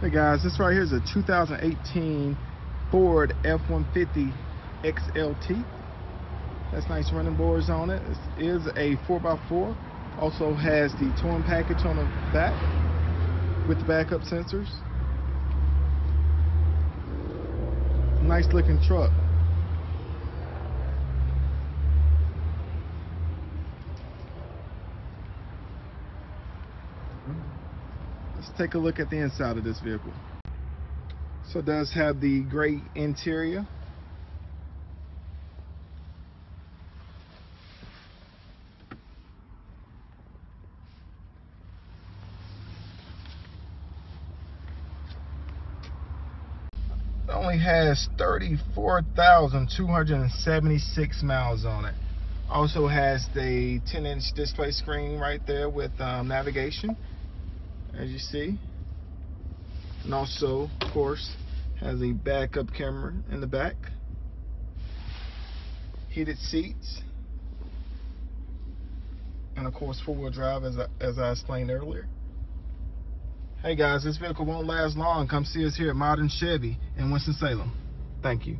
Hey guys, this right here is a 2018 Ford F-150 XLT. That's nice running boards on it. It is a 4x4. Also has the towing package on the back with the backup sensors. Nice looking truck. Let's take a look at the inside of this vehicle. So it does have the gray interior. It only has 34,276 miles on it. Also has the 10 inch display screen right there with um, navigation as you see. And also, of course, has a backup camera in the back. Heated seats. And of course, four-wheel drive as I, as I explained earlier. Hey guys, this vehicle won't last long. Come see us here at Modern Chevy in Winston-Salem. Thank you.